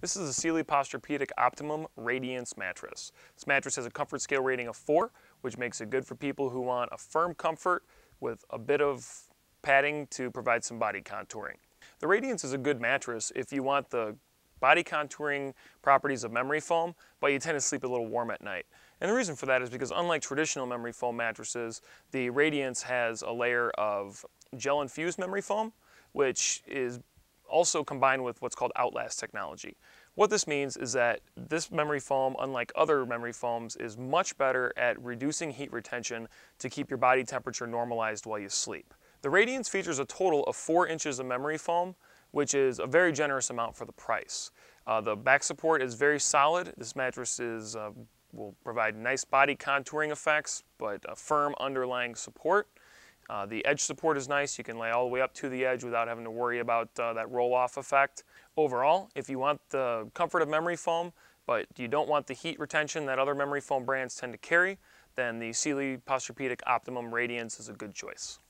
This is a Sealy Posturepedic Optimum Radiance mattress. This mattress has a comfort scale rating of 4, which makes it good for people who want a firm comfort with a bit of padding to provide some body contouring. The Radiance is a good mattress if you want the body contouring properties of memory foam, but you tend to sleep a little warm at night. And the reason for that is because unlike traditional memory foam mattresses, the Radiance has a layer of gel infused memory foam, which is also combined with what's called Outlast technology. What this means is that this memory foam, unlike other memory foams, is much better at reducing heat retention to keep your body temperature normalized while you sleep. The Radiance features a total of 4 inches of memory foam, which is a very generous amount for the price. Uh, the back support is very solid. This mattress is, uh, will provide nice body contouring effects, but a firm underlying support. Uh, the edge support is nice. You can lay all the way up to the edge without having to worry about uh, that roll-off effect. Overall, if you want the comfort of memory foam, but you don't want the heat retention that other memory foam brands tend to carry, then the Sealy Posturepedic Optimum Radiance is a good choice.